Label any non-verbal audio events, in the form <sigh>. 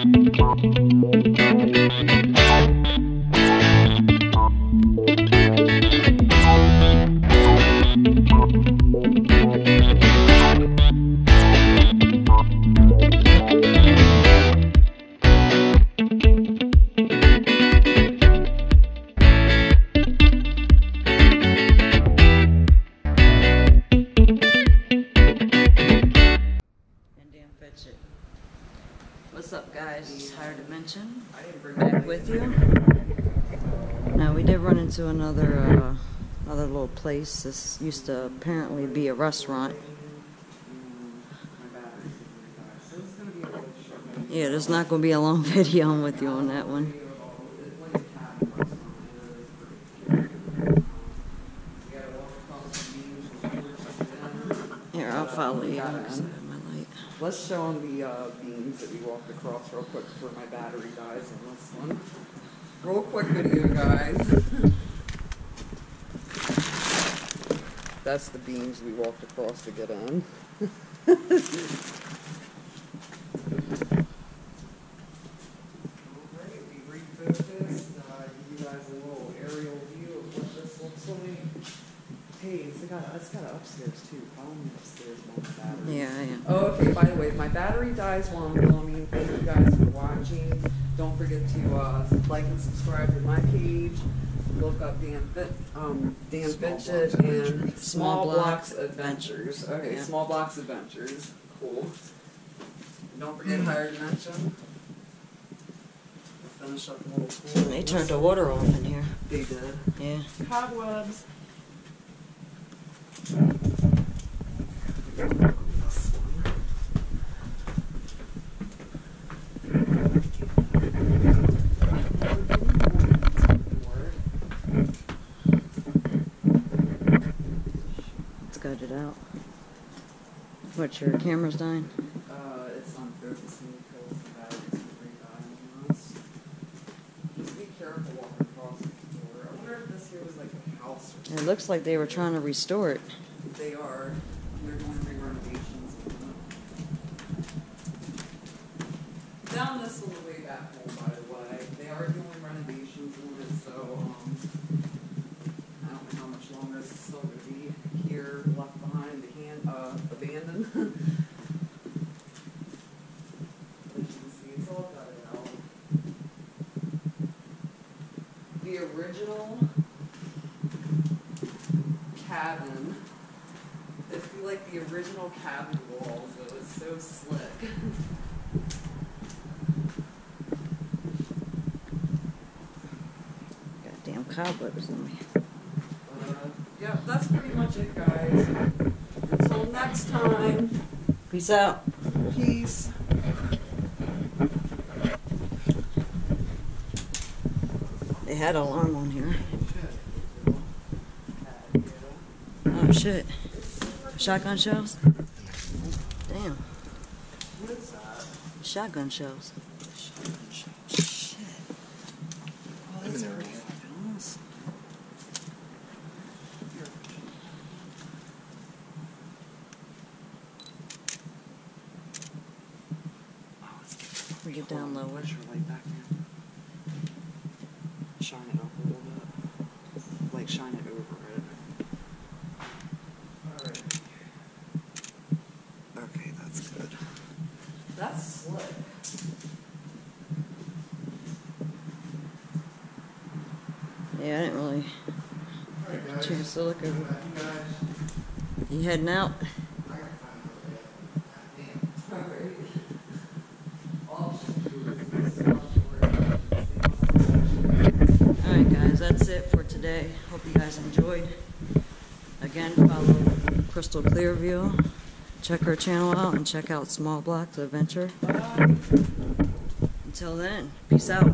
And What's up, guys? Higher Dimension. I'm back with you. Now, we did run into another, uh, another little place. This used to apparently be a restaurant. Yeah, there's not going to be a long <laughs> video I'm with you on that one. Here, I'll follow you. Let's show them the uh, beams that we walked across real quick before my battery dies on this one. Real quick video, guys. That's the beams we walked across to get in. Alright, <laughs> we refocused, uh, you guys a little aerial view of what this looks like. Hey, it's got, it's got an upstairs too, follow me upstairs on the battery. Yeah. Oh, okay, by the way, if my battery dies while I'm filming, thank you guys for watching. Don't forget to, uh, like and subscribe to my page. Look up Dan Fit, um, Dan Fitchett and Small Blocks Adventures. Okay, Yeah. Small Blocks Adventures, cool. Don't forget Higher Dimension. We'll Finish up a little pool. They turned the water off in here. They did. Yeah. Cobwebs. Let's it out. What, your camera's dying? Uh, it's on focusing because the batteries are dying on us. Just be careful walking across the floor. I wonder if this here was like a house or It looks like they were trying to restore it. They are. They're doing big renovations. Down this little way back home, by the way. They are doing renovations on it, so um, I don't know how much longer this is still going to be here, left behind, hand, uh, abandoned. As you can see, it's all gutted out. The original cabin I feel like the original cabin walls, it was so slick. Goddamn cobwebs on me. Uh, yeah, that's pretty much it, guys. Until next time, Peace out. peace. Had an alarm on here. Oh shit. Shotgun shells? Damn. Shotgun shells. Shit. Oh, that's pretty fucking awesome. We get down lower. Where's your light back there? Shine it up a little bit. Like shine it over it. Alright. Okay, that's good. That's slick. Yeah, I didn't really get a chance to look over. You heading out? Alright you guys enjoyed. Again, follow Crystal Clear View. Check her channel out and check out Small Blocks Adventure. Until then, peace out.